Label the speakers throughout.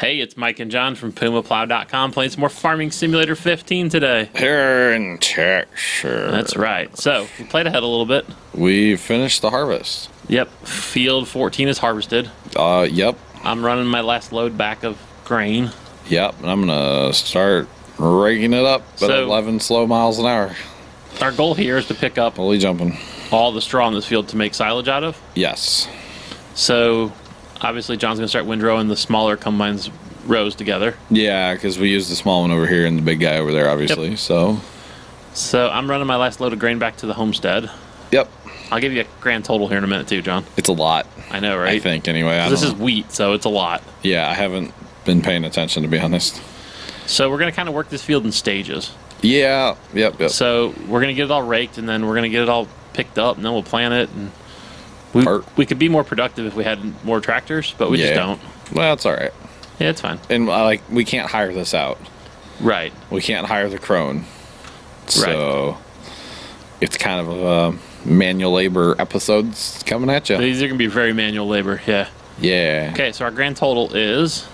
Speaker 1: Hey, it's Mike and Jon from PumaPlow.com playing some more Farming Simulator 15 today.
Speaker 2: Here in Texas.
Speaker 1: That's right. So, we played ahead a little bit.
Speaker 2: We finished the harvest.
Speaker 1: Yep, field 14 is harvested.
Speaker 2: Uh, yep,
Speaker 1: I'm running my last load back of grain.
Speaker 2: yep. And I'm gonna start raking it up at
Speaker 1: So-
Speaker 2: 11 slow miles an hour.
Speaker 1: Our goal here is to pick up
Speaker 2: Holy jumping.
Speaker 1: all the straw in this field to make silage out of.
Speaker 2: Yes.
Speaker 1: So, obviously, Jon's going to start windrowing the smaller combines rows together.
Speaker 2: Yeah, because we use the small one over here and the big guy over there, obviously. Yep. So,
Speaker 1: So, I'm running my last load of grain back to the homestead.
Speaker 2: yep.
Speaker 1: I'll give you a grand total here in a minute, too, Jon.
Speaker 2: It's a lot.
Speaker 1: I know, right?
Speaker 2: I think anyway. I
Speaker 1: This
Speaker 2: don't
Speaker 1: is wheat, so it's a lot.
Speaker 2: yeah. I haven't been paying attention to be honest.
Speaker 1: So, we're going to kind of work this field in stages.
Speaker 2: Yeah. Yep. Yep.
Speaker 1: So we're gonna get it all raked, and then we're gonna get it all picked up, and then we'll plant it. And we
Speaker 2: Art.
Speaker 1: we could be more productive if we had more tractors, but we just don't.
Speaker 2: well, it's all right.
Speaker 1: Yeah, it's fine.
Speaker 2: And uh, like, we can't hire this out.
Speaker 1: Right.
Speaker 2: We can't hire the Krone. So, it's kind of a manual labor episodes coming at you.
Speaker 1: These are gonna be very manual labor. Yeah.
Speaker 2: Yeah.
Speaker 1: Okay, so our grand total is.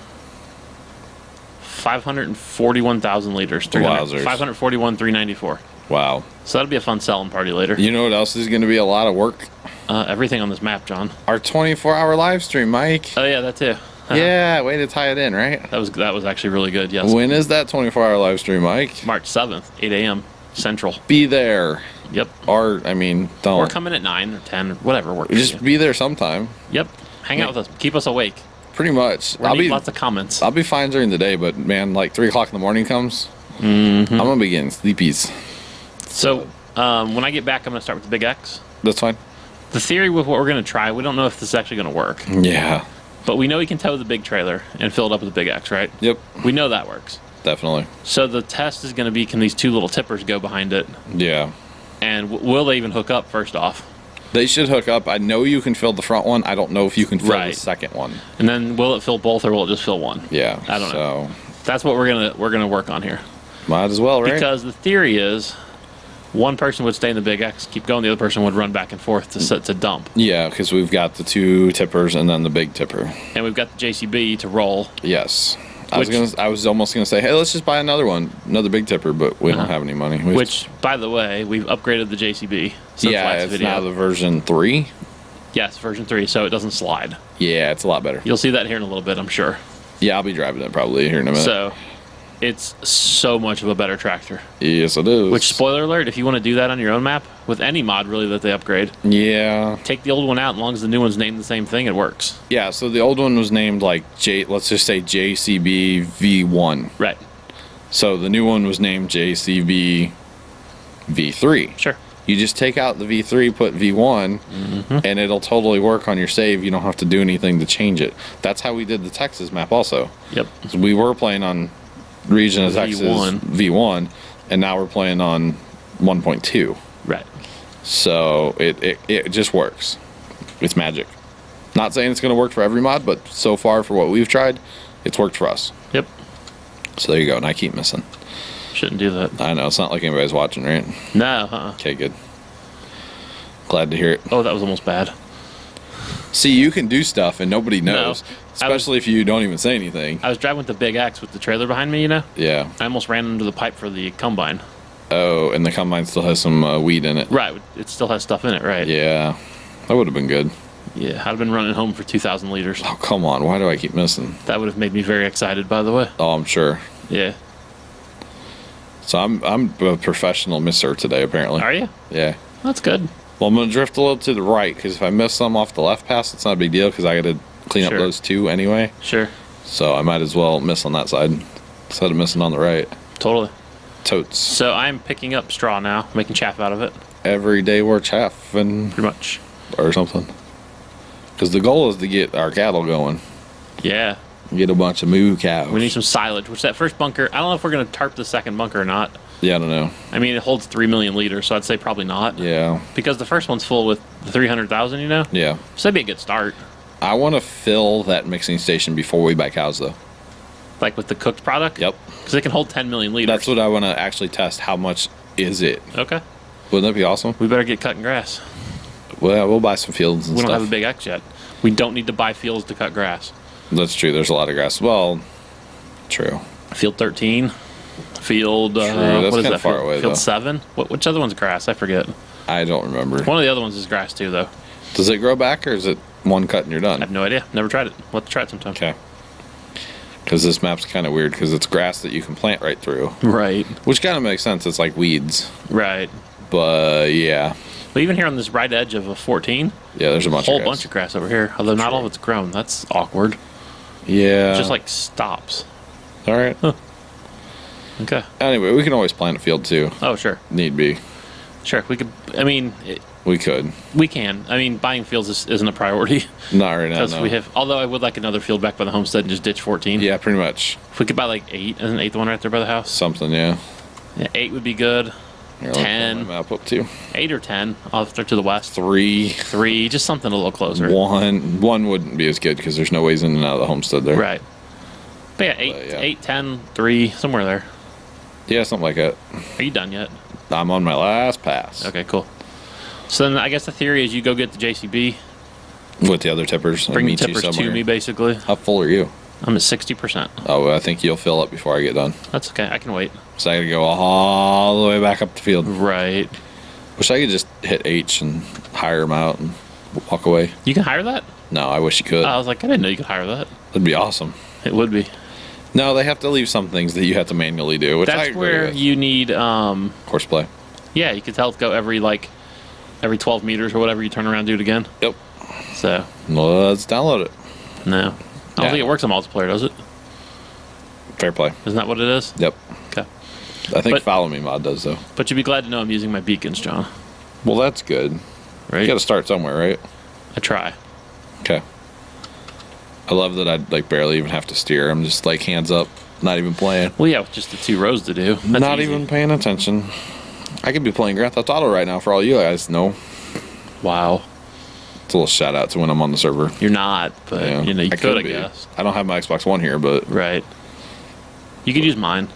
Speaker 1: 541,000 liters. 300
Speaker 2: Wowzers.
Speaker 1: 541, 394.
Speaker 2: Wow.
Speaker 1: So that'll be a fun selling party later.
Speaker 2: You know what else is going to be a lot of work?
Speaker 1: Uh, everything on this map, Jon.
Speaker 2: Our 24 hour live stream, Mike.
Speaker 1: Oh yeah, that too. Uh-huh.
Speaker 2: Yeah, way to tie it in, right?
Speaker 1: That was that was actually really good. Yes.
Speaker 2: When is that 24 hour live stream, Mike?
Speaker 1: March 7th, 8 a.m. Central.
Speaker 2: Be there.
Speaker 1: Yep.
Speaker 2: Or, I mean, don't.
Speaker 1: Or come in at 9 or 10 whatever works.
Speaker 2: Just be there sometime.
Speaker 1: Yep. Hang out with us. Keep us awake.
Speaker 2: Pretty much.
Speaker 1: We're
Speaker 2: I'll be,
Speaker 1: lots of comments.
Speaker 2: I'll be fine during the day, but man, like 3 o'clock in the morning comes,
Speaker 1: Mm-hmm.
Speaker 2: I'm going to be getting sleepies.
Speaker 1: So um, when I get back, I'm going to start with the Big X.
Speaker 2: That's fine.
Speaker 1: The theory with what we're going to try, we don't know if this is actually going to work,
Speaker 2: Yeah.
Speaker 1: but we know we can tow the big trailer and fill it up with the Big X, right?
Speaker 2: Yep.
Speaker 1: We know that works.
Speaker 2: Definitely.
Speaker 1: So the test is going to be can these two little tippers go behind it,
Speaker 2: Yeah.
Speaker 1: and w- will they even hook up first off?
Speaker 2: They should hook up. I know you can fill the front one. I don't know if you can fill
Speaker 1: Right.
Speaker 2: the second one.
Speaker 1: And then will it fill both or will it just fill one?
Speaker 2: Yeah.
Speaker 1: I don't know. That's what we're gonna we're gonna work on here.
Speaker 2: Might as well, right?
Speaker 1: Because the theory is one person would stay in the Big X, keep going, the other person would run back and forth to set to dump.
Speaker 2: Yeah, because we've got the two tippers and then the big tipper.
Speaker 1: And we've got the JCB to roll.
Speaker 2: Yes. I was gonna. I was almost gonna say, hey, let's just buy another one, another big tipper, but we
Speaker 1: Uh-huh.
Speaker 2: don't have any money. We-
Speaker 1: Which, by the way, we've upgraded the JCB since
Speaker 2: yeah,
Speaker 1: last
Speaker 2: it's
Speaker 1: video.
Speaker 2: now the version three.
Speaker 1: yes, version three, so it doesn't slide.
Speaker 2: Yeah, it's a lot better.
Speaker 1: You'll see that here in a little bit, I'm sure.
Speaker 2: Yeah, I'll be driving it probably here in a minute.
Speaker 1: So, it's so much of a better tractor.
Speaker 2: yes, it is.
Speaker 1: Which, spoiler alert, if you want to do that on your own map with any mod really that they upgrade,
Speaker 2: yeah,
Speaker 1: take the old one out. As long as the new one's named the same thing, it works.
Speaker 2: yeah. So the old one was named like J. Let's just say JCB V1.
Speaker 1: Right.
Speaker 2: So the new one was named JCB V3.
Speaker 1: Sure.
Speaker 2: You just take out the V3, put V1,
Speaker 1: Mm-hmm.
Speaker 2: and it'll totally work on your save. You don't have to do anything to change it. That's how we did the Texas map also.
Speaker 1: Yep.
Speaker 2: So we were playing on region of Texas
Speaker 1: V1.
Speaker 2: V1, and now we're playing on 1.2.
Speaker 1: Right.
Speaker 2: So it, it, it just works. It's magic. Not saying it's going to work for every mod, but so far for what we've tried, it's worked for us.
Speaker 1: Yep.
Speaker 2: So there you go. And I keep missing.
Speaker 1: Shouldn't do that.
Speaker 2: I know it's not like anybody's watching, right?
Speaker 1: No. Uh-uh.
Speaker 2: Okay, good. Glad to hear it.
Speaker 1: Oh, that was almost bad.
Speaker 2: See, you can do stuff and nobody
Speaker 1: No.
Speaker 2: knows,
Speaker 1: was-
Speaker 2: especially if you don't even say anything.
Speaker 1: I was driving with the big X with the trailer behind me, you know?
Speaker 2: Yeah.
Speaker 1: I almost ran into the pipe for the combine.
Speaker 2: Oh, and the combine still has some uh, weed in it.
Speaker 1: Right. It still has stuff in it, right?
Speaker 2: Yeah. That would have been good.
Speaker 1: Yeah. I'd have been running home for 2,000 liters.
Speaker 2: Oh, come on. Why do I keep missing?
Speaker 1: That would have made me very excited, by the way.
Speaker 2: Oh, I'm sure.
Speaker 1: Yeah.
Speaker 2: So I'm I'm a professional misser today, apparently.
Speaker 1: Are you?
Speaker 2: Yeah.
Speaker 1: That's good.
Speaker 2: Well, I'm gonna drift a little to the right because if I miss some off the left pass, it's not a big deal because I got to clean
Speaker 1: Sure.
Speaker 2: up those two anyway.
Speaker 1: Sure.
Speaker 2: So I might as well miss on that side instead of missing on the right.
Speaker 1: Totally.
Speaker 2: Totes.
Speaker 1: So I'm picking up straw now, making chaff out of it,
Speaker 2: Every day we're chaffing
Speaker 1: pretty much.
Speaker 2: or something. Because the goal is to get our cattle going.
Speaker 1: Yeah.
Speaker 2: Get a bunch of moo cows.
Speaker 1: We need some silage, which that first bunker, I don't know if we're going to tarp the second bunker or not.
Speaker 2: Yeah, I don't know.
Speaker 1: I mean, it holds 3 million liters, so I'd say probably not.
Speaker 2: Yeah,
Speaker 1: Because the first one's full with the 300,000, you know?
Speaker 2: yeah.
Speaker 1: So that'd be a good start.
Speaker 2: I want to fill that mixing station before we buy cows, though.
Speaker 1: Like with the cooked product?
Speaker 2: Yep.
Speaker 1: Because it can hold 10 million liters.
Speaker 2: That's what I want to actually test. How much is it?
Speaker 1: Okay.
Speaker 2: Wouldn't that be awesome?
Speaker 1: We better get cutting grass.
Speaker 2: Well, we'll buy some fields and
Speaker 1: We don't
Speaker 2: stuff.
Speaker 1: have a big X yet. We don't need to buy fields to cut grass.
Speaker 2: That's true. There's a lot of grass. Well, True.
Speaker 1: Field 13. Field. Uh, what is that?
Speaker 2: far
Speaker 1: field,
Speaker 2: away,
Speaker 1: field. 7? What, which other one's grass? I forget.
Speaker 2: I don't remember.
Speaker 1: One of the other ones is grass too, though.
Speaker 2: Does it grow back or is it one cut and you're done?
Speaker 1: I have no idea. Never tried it. We'll have to try it sometime.
Speaker 2: Okay. Because this map's kind of weird because it's grass that you can plant right through,
Speaker 1: Right.
Speaker 2: which kind of makes sense. It's like weeds,
Speaker 1: Right.
Speaker 2: but yeah,
Speaker 1: But even here on this right edge of a 14,
Speaker 2: yeah. There's a bunch
Speaker 1: whole
Speaker 2: of grass.
Speaker 1: bunch of grass over here. Although not all of it's grown. That's awkward.
Speaker 2: yeah.
Speaker 1: It just like stops.
Speaker 2: all right.
Speaker 1: Okay.
Speaker 2: Anyway, we can always plant a field too.
Speaker 1: Oh, sure.
Speaker 2: Need be.
Speaker 1: Sure. We could. I mean, it,
Speaker 2: We could.
Speaker 1: we can. I mean, buying fields is, isn't a priority
Speaker 2: Not right now.
Speaker 1: because
Speaker 2: No.
Speaker 1: we have. Although I would like another field back by the homestead and just ditch 14.
Speaker 2: Yeah, pretty much
Speaker 1: If we could buy like eight, and an eighth one right there by the house.
Speaker 2: something. Yeah.
Speaker 1: Yeah, eight would be good.
Speaker 2: Here, let me pull
Speaker 1: 10.
Speaker 2: my map up too.
Speaker 1: Eight or ten off there to the west.
Speaker 2: Three.
Speaker 1: Three, just something a little closer.
Speaker 2: One. One wouldn't be as good because there's no ways in and out of the homestead there.
Speaker 1: Right. But yeah, eight,
Speaker 2: But, yeah.
Speaker 1: eight, ten, three, somewhere there.
Speaker 2: Yeah, something like that.
Speaker 1: Are you done yet?
Speaker 2: I'm on my last pass
Speaker 1: Okay, cool. So then I guess the theory is you go get the JCB,
Speaker 2: with the other tippers. and
Speaker 1: bring the tippers to me, basically.
Speaker 2: How full are you?
Speaker 1: I'm at sixty percent.
Speaker 2: Oh, I think you'll fill up before I get done.
Speaker 1: That's okay. I can wait.
Speaker 2: So I gotta go all the way back up the field.
Speaker 1: Right.
Speaker 2: Wish I could just hit H and hire them out and walk away.
Speaker 1: You can hire that?
Speaker 2: No, I wish you could.
Speaker 1: I was like, I didn't know you could hire that.
Speaker 2: That'd be awesome.
Speaker 1: It would be.
Speaker 2: No, they have to leave some things that you have to manually do, which I
Speaker 1: That's where
Speaker 2: with.
Speaker 1: you need. um
Speaker 2: Courseplay.
Speaker 1: Yeah, you can tell it go every like every twelve meters or whatever. You turn around, do it again.
Speaker 2: Yep.
Speaker 1: So
Speaker 2: Let's download it.
Speaker 1: no, I don't
Speaker 2: Yeah.
Speaker 1: think it works on multiplayer, does it?
Speaker 2: Fair play.
Speaker 1: Isn't that what it is?
Speaker 2: Yep.
Speaker 1: Okay.
Speaker 2: I think
Speaker 1: But-
Speaker 2: Follow Me mod does though.
Speaker 1: But you'd be glad to know I'm using my beacons, Jon.
Speaker 2: Well, that's good.
Speaker 1: Right?
Speaker 2: You got to start somewhere, right?
Speaker 1: I try.
Speaker 2: Okay. I love that I like barely even have to steer. I'm just like hands up, not even playing,
Speaker 1: Well, yeah, with just the two rows to do. That's
Speaker 2: not
Speaker 1: easy.
Speaker 2: even paying attention. I could be playing Grand Theft Auto right now for all you guys know.
Speaker 1: Wow.
Speaker 2: It's a little shout out to when I'm on the server.
Speaker 1: You're not, but
Speaker 2: Yeah,
Speaker 1: you know you
Speaker 2: I
Speaker 1: could, I
Speaker 2: be.
Speaker 1: guess.
Speaker 2: I don't have my Xbox One here, but
Speaker 1: Right. You could use mine.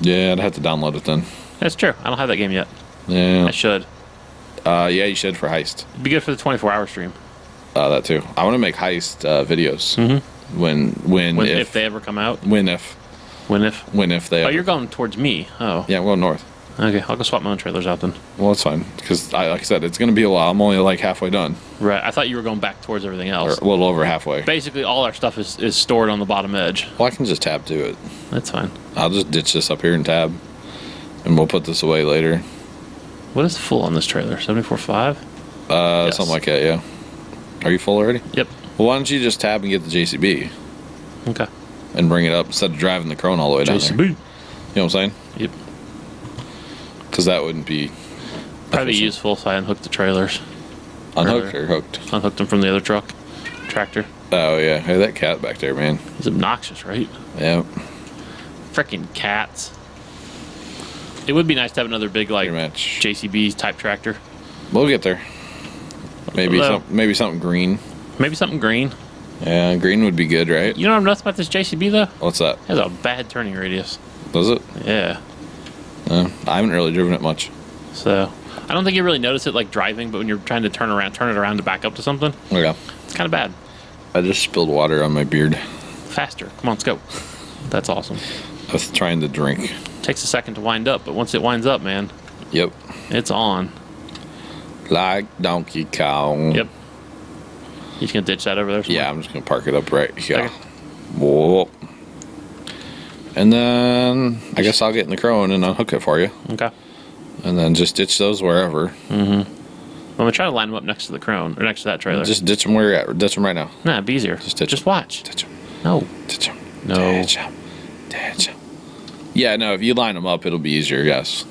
Speaker 2: yeah, I'd have to download it then.
Speaker 1: That's true. I don't have that game yet.
Speaker 2: Yeah,
Speaker 1: I should.
Speaker 2: uh, yeah, you should for heist.
Speaker 1: It'd be good for the 24 hour stream.
Speaker 2: Uh, that too. I want to make heist uh, videos when when,
Speaker 1: When,
Speaker 2: if,
Speaker 1: if, they ever come out.
Speaker 2: when if
Speaker 1: When if.
Speaker 2: when if they
Speaker 1: Oh,
Speaker 2: ever-
Speaker 1: you're going towards me. Oh.
Speaker 2: yeah well north.
Speaker 1: Okay, I'll go swap my own trailers out then.
Speaker 2: Well, it's fine because I like I said it's gonna be a while. I'm only like halfway done
Speaker 1: Right. I thought you were going back towards everything
Speaker 2: or
Speaker 1: else.
Speaker 2: a little over halfway.
Speaker 1: Basically, all our stuff is, is stored on the bottom edge.
Speaker 2: Well, I can just tab to it.
Speaker 1: That's fine.
Speaker 2: I'll just ditch this up here and tab, and we'll put this away later.
Speaker 1: What is full on this trailer? 74.5?
Speaker 2: Uh,
Speaker 1: Yes.
Speaker 2: something like that. Yeah. Are you full already?
Speaker 1: Yep.
Speaker 2: Well, why don't you just tab and get the JCB
Speaker 1: Okay.
Speaker 2: and bring it up instead of driving the Krone all the way down there? You know what I'm saying?
Speaker 1: Yep.
Speaker 2: Because that wouldn't be
Speaker 1: Probably
Speaker 2: efficient.
Speaker 1: useful if I unhooked the trailers.
Speaker 2: unhooked
Speaker 1: Earlier.
Speaker 2: or hooked.
Speaker 1: Unhooked them from the other truck. Tractor.
Speaker 2: Oh yeah, hey that cat back there, man.
Speaker 1: He's obnoxious, right?
Speaker 2: Yeah,
Speaker 1: Freaking cats. It would be nice to have another big like. JCB type tractor.
Speaker 2: We'll get there. Maybe some, maybe something green.
Speaker 1: Maybe something green.
Speaker 2: Yeah, green would be good, right?
Speaker 1: You know what I'm nuts about this JCB though?
Speaker 2: What's that?
Speaker 1: It has a bad turning radius.
Speaker 2: Does it?
Speaker 1: Yeah.
Speaker 2: Uh, I haven't really driven it much.
Speaker 1: So I don't think you really notice it like driving, but when you're trying to turn around, turn it around to back up to something,
Speaker 2: Okay.
Speaker 1: it's kind of bad.
Speaker 2: I just spilled water on my beard.
Speaker 1: Faster. Come on, let's go. That's awesome.
Speaker 2: I was trying to drink.
Speaker 1: Takes a second to wind up, but once it winds up, man,
Speaker 2: Yep.
Speaker 1: it's on.
Speaker 2: Like Donkey Kong.
Speaker 1: Yep. You just gonna ditch that over there? somewhere?
Speaker 2: Yeah, I'm just gonna park it up right here.
Speaker 1: Okay.
Speaker 2: Whoa. And then I guess I'll get in the Krone and unhook it for you,
Speaker 1: Okay.
Speaker 2: and then just ditch those wherever. Mm-hmm.
Speaker 1: I'm gonna try to line them up next to the Krone or next to that trailer.
Speaker 2: Just ditch them where you're at. Ditch them right now.
Speaker 1: nah, it'd be easier.
Speaker 2: Just ditch
Speaker 1: Just
Speaker 2: 'em.
Speaker 1: watch.
Speaker 2: Ditch them.
Speaker 1: No.
Speaker 2: Ditch them.
Speaker 1: No.
Speaker 2: Ditch them. Ditch 'em. Yeah, no. If you line them up, it'll be easier. Yes.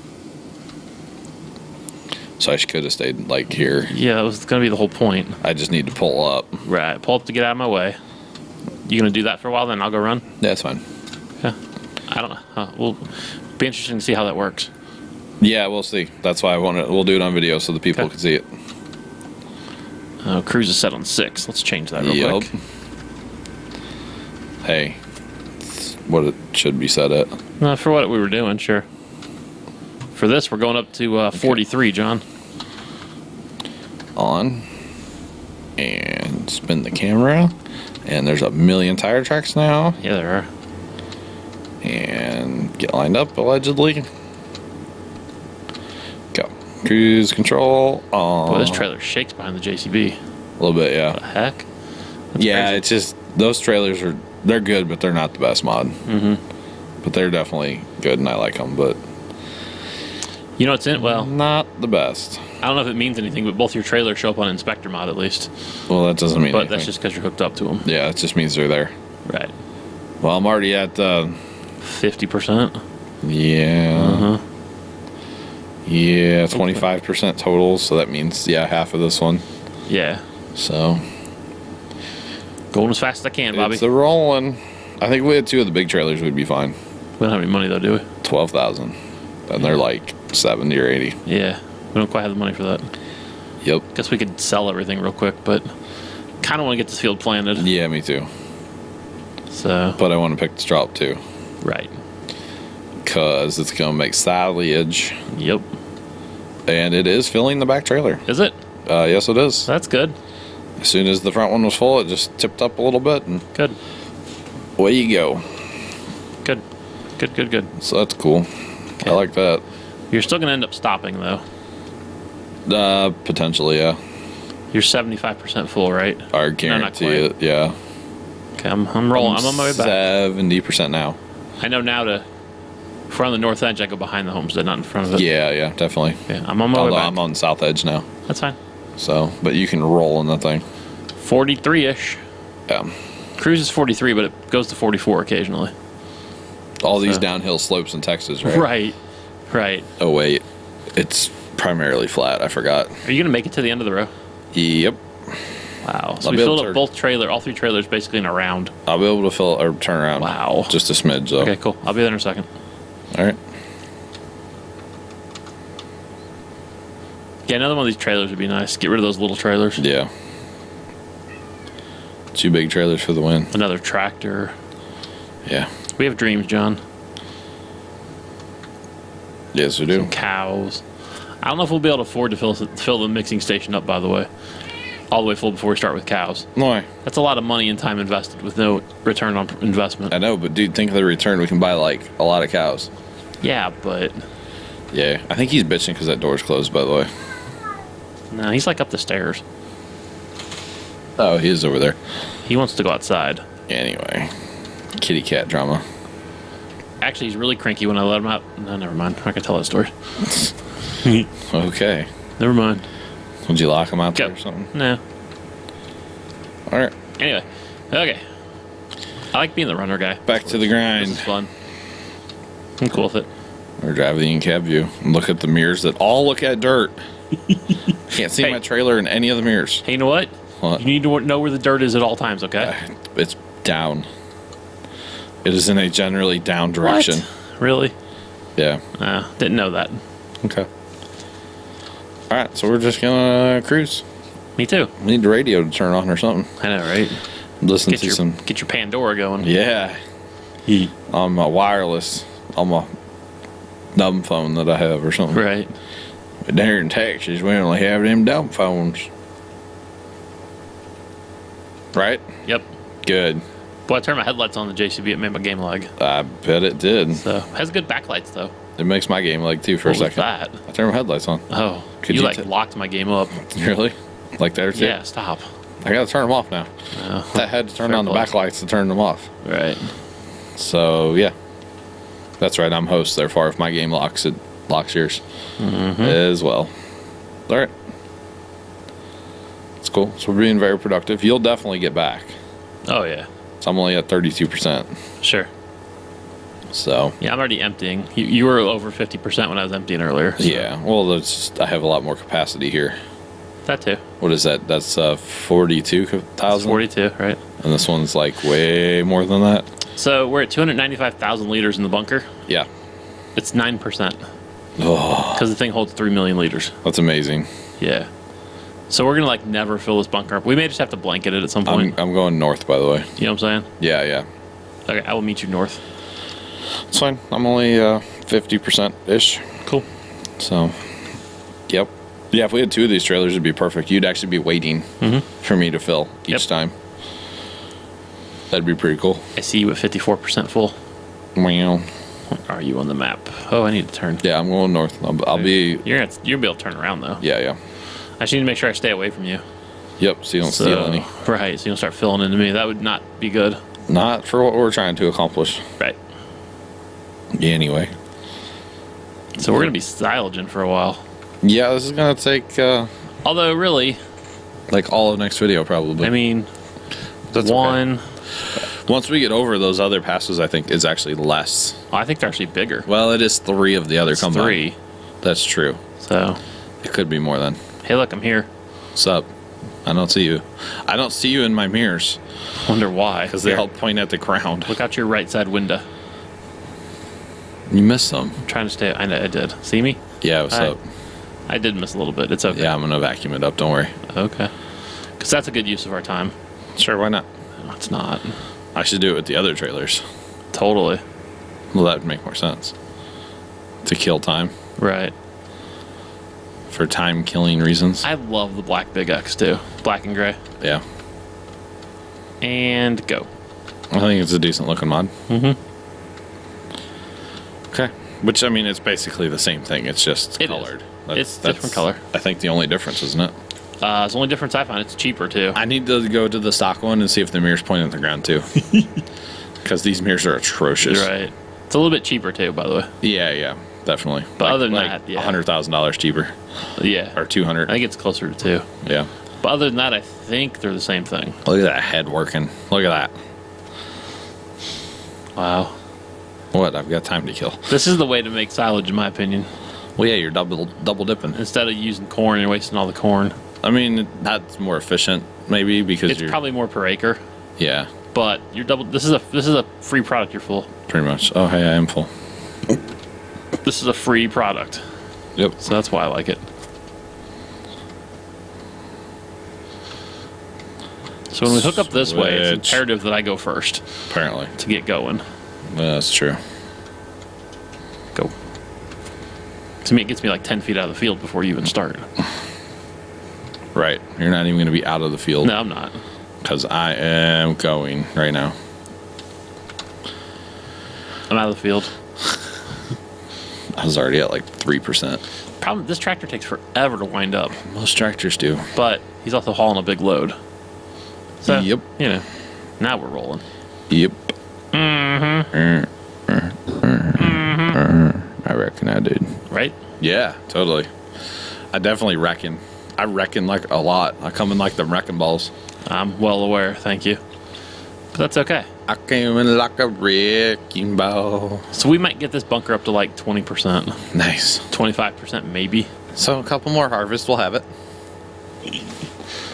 Speaker 2: So I could have stayed like here.
Speaker 1: Yeah, that was gonna be the whole point.
Speaker 2: I just need to pull up.
Speaker 1: Right. Pull up to get out of my way. You gonna do that for a while? Then I'll go run.
Speaker 2: Yeah, that's fine.
Speaker 1: Yeah. I don't know. Huh. We'll be interesting to see how that works.
Speaker 2: Yeah, we'll see. That's why I want to. We'll do it on video so the people
Speaker 1: Okay.
Speaker 2: can see it.
Speaker 1: Uh, cruise is set on six. Let's change that real
Speaker 2: Yep.
Speaker 1: quick.
Speaker 2: Hey, what it should be set at.
Speaker 1: Uh, for what we were doing, sure. For this, we're going up to uh, 43, Jon.
Speaker 2: On and spin the camera. And there's a million tire tracks now.
Speaker 1: Yeah, there are.
Speaker 2: And get lined up, allegedly. Go. Cruise control. On.
Speaker 1: Boy, this trailer shakes behind the JCB.
Speaker 2: A little bit,
Speaker 1: The
Speaker 2: yeah.
Speaker 1: heck? That's
Speaker 2: yeah,
Speaker 1: crazy.
Speaker 2: it's just those trailers are they're good, but they're not the best mod. Mm-hmm. But they're definitely good, and I like them, but
Speaker 1: You know what's in it? Well,
Speaker 2: not the best.
Speaker 1: I don't know if it means anything, but both your trailers show up on Inspector Mod at least.
Speaker 2: Well, that doesn't mean.
Speaker 1: But
Speaker 2: anything.
Speaker 1: that's just because you're hooked up to them.
Speaker 2: yeah, it just means they're there.
Speaker 1: Right.
Speaker 2: Well, I'm already at uh,
Speaker 1: 50%.
Speaker 2: yeah,
Speaker 1: Uh-huh.
Speaker 2: yeah, twenty five percent total. So that means yeah, half of this one.
Speaker 1: Yeah.
Speaker 2: So
Speaker 1: Going as fast as I can, Bobby.
Speaker 2: it's a rolling. I think if we had two of the big trailers, we'd be fine.
Speaker 1: we don't have any money though, do we?
Speaker 2: Twelve thousand, and they're like seventy or eighty.
Speaker 1: Yeah. We don't quite have the money for that.
Speaker 2: Yep.
Speaker 1: Guess we could sell everything real quick, but kind of want to get this field planted.
Speaker 2: Yeah, me too.
Speaker 1: So,
Speaker 2: But I want to pick this drop too.
Speaker 1: right.
Speaker 2: because it's going to make silage,
Speaker 1: Yep.
Speaker 2: and it is filling the back trailer.
Speaker 1: Is it?
Speaker 2: Uh, yes, it is.
Speaker 1: That's good.
Speaker 2: As soon as the front one was full, it just tipped up a little bit, and
Speaker 1: Good.
Speaker 2: away you go.
Speaker 1: Good. Good, good, good.
Speaker 2: So that's cool. I like that.
Speaker 1: You're still going to end up stopping though.
Speaker 2: Uh, potentially, yeah.
Speaker 1: You're 75% full, right?
Speaker 2: I guarantee
Speaker 1: quite.
Speaker 2: it. Yeah.
Speaker 1: Okay, I'm, I'm rolling. I'm on my way back.
Speaker 2: Seventy percent now.
Speaker 1: I know now to front of the north edge, I go behind the homestead, not in front of it.
Speaker 2: Yeah, yeah, definitely.
Speaker 1: Yeah, I'm on my
Speaker 2: Although
Speaker 1: way back.
Speaker 2: I'm on south edge now,
Speaker 1: That's fine.
Speaker 2: so but you can roll in that thing.
Speaker 1: 43 ish.
Speaker 2: Yeah.
Speaker 1: Cruise is 43, but it goes to 44 occasionally.
Speaker 2: All these downhill slopes in Texas, right?
Speaker 1: Right. Right.
Speaker 2: Oh wait, it's primarily flat. I forgot.
Speaker 1: Are you going to make it to the end of the row?
Speaker 2: Yep.
Speaker 1: Wow. So
Speaker 2: I'll
Speaker 1: we filled
Speaker 2: to-
Speaker 1: up both trailer, all three trailers basically in a round.
Speaker 2: I'll be able to fill or turn around.
Speaker 1: Wow.
Speaker 2: Just a smidge though.
Speaker 1: Okay, cool. I'll be there in a second.
Speaker 2: All right.
Speaker 1: Yeah, another one of these trailers would be nice. Get rid of those little trailers.
Speaker 2: Yeah. Two big trailers for the win.
Speaker 1: Another tractor.
Speaker 2: Yeah.
Speaker 1: We have dreams, Jon.
Speaker 2: Yes, we do.
Speaker 1: Cows. I don't know if we'll be able to afford to fill fill the mixing station up. By the way, all the way full before we start with cows.
Speaker 2: No,
Speaker 1: That's a lot of money and time invested with no return on investment.
Speaker 2: I know, but dude, think of the return. We can buy like a lot of cows.
Speaker 1: Yeah, but
Speaker 2: Yeah, I think he's bitching because that door's closed. By the way.
Speaker 1: no, he's like up the stairs.
Speaker 2: Oh, he is over there.
Speaker 1: He wants to go outside.
Speaker 2: Anyway, kitty cat drama.
Speaker 1: Actually, he's really cranky when I let him out. No, never mind. I'm not gonna tell that story.
Speaker 2: Okay.
Speaker 1: Never mind.
Speaker 2: Would you lock him out
Speaker 1: Go.
Speaker 2: there or something?
Speaker 1: No.
Speaker 2: All right.
Speaker 1: Anyway, okay. I like being the runner guy.
Speaker 2: Back to the
Speaker 1: This
Speaker 2: grind.
Speaker 1: is fun. I'm cool with it.
Speaker 2: Or drive the in-cab view and look at the mirrors that all look at dirt. Can't see
Speaker 1: Hey.
Speaker 2: my trailer in any of the mirrors.
Speaker 1: Hey, you know what?
Speaker 2: What?
Speaker 1: You need to know where the dirt is at all times. Okay.
Speaker 2: Uh, it's down. It is in a generally down direction.
Speaker 1: What? Really?
Speaker 2: Yeah.
Speaker 1: Uh, didn't know that.
Speaker 2: Okay. All right, so we're just gonna cruise.
Speaker 1: Me too.
Speaker 2: We need the radio to turn on or something.
Speaker 1: I know, right?
Speaker 2: Listen
Speaker 1: Get
Speaker 2: to
Speaker 1: your
Speaker 2: some.
Speaker 1: get your Pandora going.
Speaker 2: Yeah. On my wireless, on my dumb phone that I have or something.
Speaker 1: Right.
Speaker 2: But there in Texas, we only have them dumb phones. Right?
Speaker 1: Yep.
Speaker 2: Good.
Speaker 1: Boy, I turned my headlights on the JCB. It made my game lag.
Speaker 2: I bet it did.
Speaker 1: So has good backlights though.
Speaker 2: It makes my game like too for
Speaker 1: What
Speaker 2: a
Speaker 1: was
Speaker 2: second.
Speaker 1: that?
Speaker 2: I turned my headlights on.
Speaker 1: Oh,
Speaker 2: Could
Speaker 1: you,
Speaker 2: you
Speaker 1: like
Speaker 2: t-
Speaker 1: locked my game up.
Speaker 2: Really? Like there too?
Speaker 1: Yeah. Stop.
Speaker 2: I gotta turn them off now.
Speaker 1: Oh,
Speaker 2: I had to turn
Speaker 1: Fair
Speaker 2: on the backlights to turn them off.
Speaker 1: right.
Speaker 2: So yeah, that's right. I'm host. Therefore, if my game locks, it locks yours
Speaker 1: Mm-hmm.
Speaker 2: as well. All right, it's cool. So we're being very productive. You'll definitely get back.
Speaker 1: Oh yeah.
Speaker 2: So I'm only at 32 percent.
Speaker 1: Sure.
Speaker 2: So
Speaker 1: Yeah, I'm already emptying. You, you were over fifty percent when I was emptying earlier. so
Speaker 2: yeah, well, that's I have a lot more capacity here.
Speaker 1: That too.
Speaker 2: What is that? That's uh, 42
Speaker 1: It's
Speaker 2: thousand,
Speaker 1: Forty-two. Right.
Speaker 2: and this one's like way more than that.
Speaker 1: So we're at two hundred ninety-five thousand liters in the bunker.
Speaker 2: Yeah.
Speaker 1: It's nine percent
Speaker 2: Oh,
Speaker 1: because the thing holds three million liters.
Speaker 2: that's amazing.
Speaker 1: Yeah. So we're gonna like never fill this bunker up. We may just have to blanket it at some point.
Speaker 2: I'm, I'm going north, by the way.
Speaker 1: you know what I'm saying?
Speaker 2: Yeah, yeah.
Speaker 1: Okay, I will meet you north.
Speaker 2: It's fine. I'm only uh, 50% ish.
Speaker 1: Cool.
Speaker 2: So, yep. Yeah, if we had two of these trailers, it'd be perfect. You'd actually be waiting for me to fill each
Speaker 1: Yep.
Speaker 2: time. That'd be pretty cool.
Speaker 1: I see you at fifty-four percent full.
Speaker 2: Well,
Speaker 1: Are you on the map? Oh, I need to turn.
Speaker 2: yeah, I'm going north. I'll, I'll be.
Speaker 1: You're gonna you'll be able to turn around though.
Speaker 2: Yeah, yeah.
Speaker 1: I just need to make sure I stay away from you.
Speaker 2: Yep. So you don't
Speaker 1: So,
Speaker 2: steal any.
Speaker 1: right, so you don't start filling into me. That would not be good.
Speaker 2: Not for what we're trying to accomplish.
Speaker 1: Right.
Speaker 2: Yeah, Anyway.
Speaker 1: So we're gonna be silaging for a while.
Speaker 2: Yeah, this is gonna take uh,
Speaker 1: Although really,
Speaker 2: like all of next video probably.
Speaker 1: I mean,
Speaker 2: That's okay.
Speaker 1: one.
Speaker 2: Once we get over those other passes, I think it's actually less.
Speaker 1: oh, I think they're actually bigger.
Speaker 2: Well, it is three of the other
Speaker 1: It's
Speaker 2: combined.
Speaker 1: three.
Speaker 2: That's true.
Speaker 1: So
Speaker 2: It could be more than.
Speaker 1: Hey, look, I'm here.
Speaker 2: What's up? I don't see you. I don't see you in my mirrors
Speaker 1: Wonder why?
Speaker 2: because they all point at the ground.
Speaker 1: look out your right side window.
Speaker 2: You missed some.
Speaker 1: I'm trying to stay. I know I did. See me?
Speaker 2: Yeah, what's
Speaker 1: Hi.
Speaker 2: up?
Speaker 1: I did miss a little bit. It's okay.
Speaker 2: Yeah, I'm gonna vacuum it up. Don't worry.
Speaker 1: Okay. Because that's a good use of our time.
Speaker 2: Sure, why not?
Speaker 1: No, it's not.
Speaker 2: I should do it with the other trailers.
Speaker 1: Totally.
Speaker 2: Well, that would make more sense. To kill time
Speaker 1: Right.
Speaker 2: For time killing reasons.
Speaker 1: I love the black Big X too. Black and gray.
Speaker 2: Yeah,
Speaker 1: And go.
Speaker 2: I think it's a decent looking mod.
Speaker 1: Mm hmm.
Speaker 2: Okay, which I mean, it's basically the same thing. It's just
Speaker 1: It is.
Speaker 2: colored.
Speaker 1: It's different color.
Speaker 2: I think the only difference, isn't it?
Speaker 1: Uh, it's the only difference I find. It's cheaper too.
Speaker 2: I need to go to the stock one and see if the mirrors point at the ground too. Because these mirrors are atrocious.
Speaker 1: You're right. It's a little bit cheaper too, by the way.
Speaker 2: Yeah, yeah, definitely.
Speaker 1: But other than
Speaker 2: like
Speaker 1: that, yeah.
Speaker 2: hundred thousand dollars cheaper
Speaker 1: Yeah.
Speaker 2: or two hundred.
Speaker 1: I think it's closer to two.
Speaker 2: Yeah.
Speaker 1: But other than that, I think they're the same thing.
Speaker 2: Look at that head working. Look at that.
Speaker 1: Wow.
Speaker 2: What? I've got time to kill.
Speaker 1: This is the way to make silage, in my opinion.
Speaker 2: Well, yeah, you're double double dipping.
Speaker 1: Instead of using corn You're wasting all the corn,
Speaker 2: I mean, that's more efficient, maybe because
Speaker 1: it's
Speaker 2: you're
Speaker 1: probably more per acre.
Speaker 2: yeah,
Speaker 1: But you're double. This is a this is a free product. You're full.
Speaker 2: pretty much. Oh, hey, I am full.
Speaker 1: This is a free product,
Speaker 2: Yep.
Speaker 1: so that's why I like it. So when we hook up this way, it's imperative that I go first
Speaker 2: Apparently,
Speaker 1: to get going.
Speaker 2: that's true.
Speaker 1: Go. To me, it gets me like ten feet out of the field before you even start.
Speaker 2: Right. You're not even going to be out of the field
Speaker 1: No, I'm not.
Speaker 2: because I am going right now.
Speaker 1: I'm out of the field.
Speaker 2: I was already at like three percent.
Speaker 1: Problem: this tractor takes forever to wind up,
Speaker 2: Most tractors do.
Speaker 1: but he's also hauling a big load. So,
Speaker 2: Yep.
Speaker 1: You know, now we're rolling.
Speaker 2: Yep. Mm-hmm. I reckon I did.
Speaker 1: Right?
Speaker 2: Yeah, totally. I definitely reckon. I reckon like a lot. I come in like the wrecking balls.
Speaker 1: I'm well aware. Thank you. But that's okay.
Speaker 2: I came in like a wrecking ball.
Speaker 1: So we might get this bunker up to like 20%,
Speaker 2: Nice.
Speaker 1: 25% maybe.
Speaker 2: So a couple more harvests, we'll have it.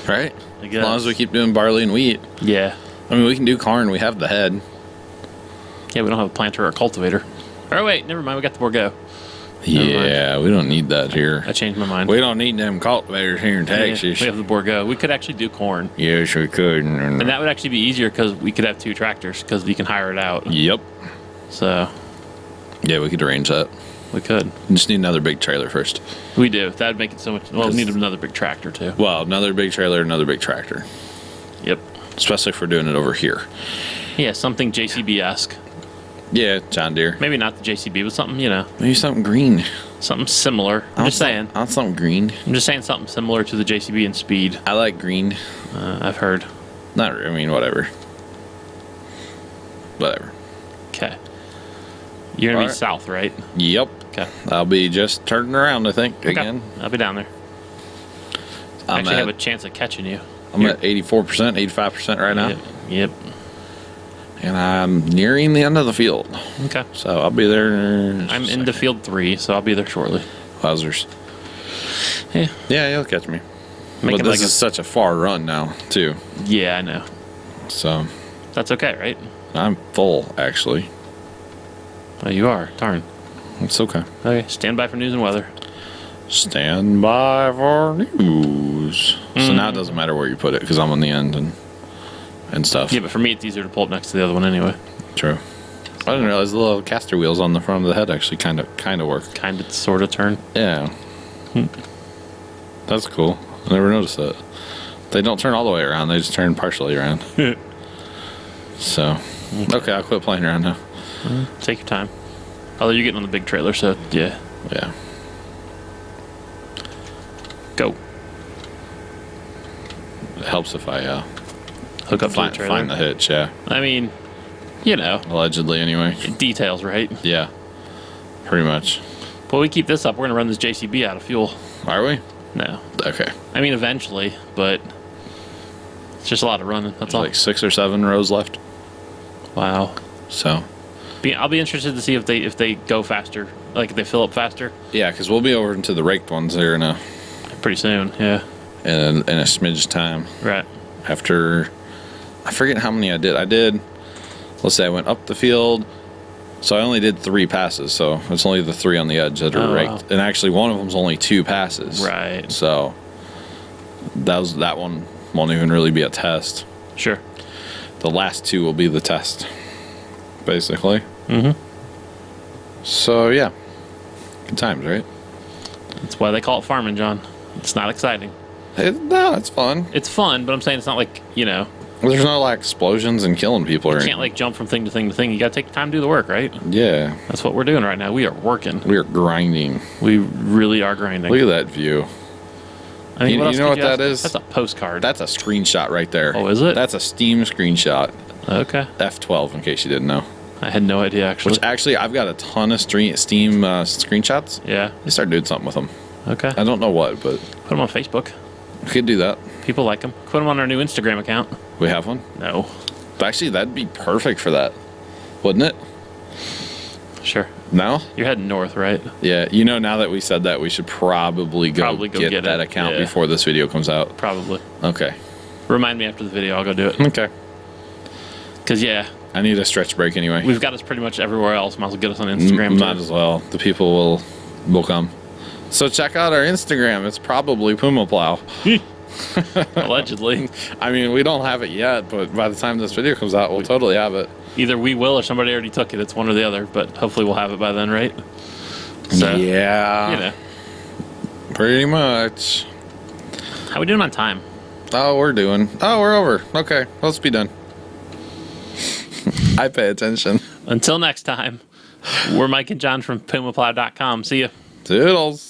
Speaker 2: Right? As long as we keep doing barley and wheat.
Speaker 1: Yeah.
Speaker 2: I mean, we can do corn. We have the head.
Speaker 1: Yeah, we don't have a planter or a cultivator. Oh, wait, never mind. We got the Borgo.
Speaker 2: Yeah, we don't need that here.
Speaker 1: I changed my mind.
Speaker 2: We don't need them cultivators here in Texas.
Speaker 1: we have the Borgo. Uh, we could actually do corn.
Speaker 2: Yes, we could.
Speaker 1: And that would actually be easier because we could have two tractors because you can hire it out.
Speaker 2: Yep.
Speaker 1: So
Speaker 2: Yeah, we could arrange that.
Speaker 1: we could.
Speaker 2: We just need another big trailer first.
Speaker 1: We do. That would make it so much. Well, we need another big tractor too.
Speaker 2: Well, another big trailer, another big tractor.
Speaker 1: Yep.
Speaker 2: Especially if we're doing it over here.
Speaker 1: Yeah, something JCB esque.
Speaker 2: Yeah, John Deere.
Speaker 1: Maybe not the JCB, but something, you know,
Speaker 2: Maybe something green.
Speaker 1: something similar. I'm just saying.
Speaker 2: I want something green.
Speaker 1: I'm just saying something similar to the JCB in speed.
Speaker 2: I like green.
Speaker 1: Uh, I've heard.
Speaker 2: Not, I mean, whatever. Whatever.
Speaker 1: Okay. You're gonna be
Speaker 2: Alright.
Speaker 1: south, right?
Speaker 2: Yep.
Speaker 1: Okay.
Speaker 2: I'll be just turning around, I think,
Speaker 1: Okay.
Speaker 2: again.
Speaker 1: I'll be down there.
Speaker 2: I'm
Speaker 1: Actually,
Speaker 2: at,
Speaker 1: have a chance of catching you.
Speaker 2: I'm
Speaker 1: You're-
Speaker 2: at 84%, 85% right now.
Speaker 1: Yep. yep.
Speaker 2: And I'm nearing the end of the field.
Speaker 1: Okay.
Speaker 2: So I'll be there. in
Speaker 1: I'm
Speaker 2: second.
Speaker 1: into field three, so I'll be there shortly.
Speaker 2: Wowzers.
Speaker 1: Yeah.
Speaker 2: Yeah, you'll catch me.
Speaker 1: Make
Speaker 2: but this
Speaker 1: like
Speaker 2: is such a far run now, too.
Speaker 1: Yeah, I know.
Speaker 2: So
Speaker 1: That's okay, right?
Speaker 2: I'm full, actually.
Speaker 1: Oh, you are. Darn.
Speaker 2: It's okay.
Speaker 1: Okay. Stand by for news and weather.
Speaker 2: Stand by for news. So
Speaker 1: Mm.
Speaker 2: now it doesn't matter where you put it because I'm on the end and and stuff.
Speaker 1: Yeah, but for me, it's easier to pull up next to the other one anyway.
Speaker 2: True. I didn't realize the little caster wheels on the front of the head actually kind of kind of work.
Speaker 1: Kind of, sort of turn.
Speaker 2: Yeah. Hmm. That's cool. I never noticed that. They don't turn all the way around. They just turn partially around. so hmm. Okay, I'll quit playing around now.
Speaker 1: Hmm, take your time. Although you're getting on the big trailer, so yeah,
Speaker 2: Yeah.
Speaker 1: go
Speaker 2: It helps if I uh,
Speaker 1: hook up
Speaker 2: find, find the hitch, yeah.
Speaker 1: I mean, you know,
Speaker 2: Allegedly, anyway.
Speaker 1: details, right?
Speaker 2: Yeah. Pretty much.
Speaker 1: But we keep this up, we're gonna run this JCB out of fuel.
Speaker 2: Are we?
Speaker 1: No,
Speaker 2: Okay.
Speaker 1: I mean eventually, but it's just a lot of running. That's
Speaker 2: There's
Speaker 1: all.
Speaker 2: like six or seven rows left.
Speaker 1: wow.
Speaker 2: So,
Speaker 1: Be, I'll be interested to see if they if they go faster, like if they fill up faster,
Speaker 2: yeah, because we'll be over into the raked ones here in a,
Speaker 1: pretty soon. Yeah.
Speaker 2: in a, in a smidge time.
Speaker 1: Right.
Speaker 2: After, I forget how many I did. I did, let's say I went up the field. So I only did three passes. So it's only the three on the edge that are
Speaker 1: Oh,
Speaker 2: raked.
Speaker 1: wow.
Speaker 2: And actually, one of them's only two passes.
Speaker 1: Right.
Speaker 2: So that was that one won't even really be a test.
Speaker 1: Sure.
Speaker 2: The last two will be the test, basically.
Speaker 1: Mm-hmm.
Speaker 2: So yeah, good times, right?
Speaker 1: That's why they call it farming, Jon. It's not exciting.
Speaker 2: It, no, it's fun.
Speaker 1: It's fun, but I'm saying it's not like you know
Speaker 2: There's not like explosions and killing people or
Speaker 1: you
Speaker 2: anything.
Speaker 1: can't like jump from thing to thing to thing. You got to take the time to do the work, right?
Speaker 2: Yeah,
Speaker 1: That's what we're doing right now. We are working.
Speaker 2: we are grinding.
Speaker 1: We really are grinding.
Speaker 2: Look at that view.
Speaker 1: I mean,
Speaker 2: You- you know what that
Speaker 1: ask?
Speaker 2: is?
Speaker 1: That's a postcard.
Speaker 2: That's a screenshot right there.
Speaker 1: Oh, is it?
Speaker 2: That's a Steam screenshot.
Speaker 1: okay.
Speaker 2: F12, in case you didn't know.
Speaker 1: I had no idea actually.
Speaker 2: Which actually, I've got a ton of stre- Steam uh, screenshots.
Speaker 1: yeah.
Speaker 2: They start doing something with them.
Speaker 1: Okay.
Speaker 2: I don't know what, but
Speaker 1: Put them on Facebook.
Speaker 2: we could do that.
Speaker 1: People like them. Put them on our new Instagram account.
Speaker 2: We have one.
Speaker 1: No.
Speaker 2: Actually, that'd be perfect for that, wouldn't it?
Speaker 1: Sure.
Speaker 2: Now?
Speaker 1: You're heading north, right?
Speaker 2: Yeah. You know, now that we said that, we should probably go,
Speaker 1: Probably go
Speaker 2: get,
Speaker 1: get
Speaker 2: that
Speaker 1: it,
Speaker 2: account
Speaker 1: yeah.
Speaker 2: before this video comes out.
Speaker 1: Probably.
Speaker 2: Okay.
Speaker 1: Remind me after the video. I'll go do it.
Speaker 2: Okay.
Speaker 1: Because yeah,
Speaker 2: I need a stretch break anyway.
Speaker 1: we've got us pretty much everywhere else. Might as well get us on Instagram.
Speaker 2: M- might
Speaker 1: too.
Speaker 2: as well. The people will will come. So check out our Instagram. It's probably Puma Plow.
Speaker 1: Allegedly.
Speaker 2: I mean, we don't have it yet, but by the time this video comes out, we'll totally have it.
Speaker 1: Either we will or somebody already took it. It's one or the other, but hopefully we'll have it by then, right? So,
Speaker 2: yeah.
Speaker 1: you know.
Speaker 2: Pretty much.
Speaker 1: How we doing on time?
Speaker 2: Oh, we're doing. Oh, we're over. Okay, let's be done. I pay attention.
Speaker 1: Until next time, we're Mike and Jon from PumaPlow.com. See ya.
Speaker 2: Toodles.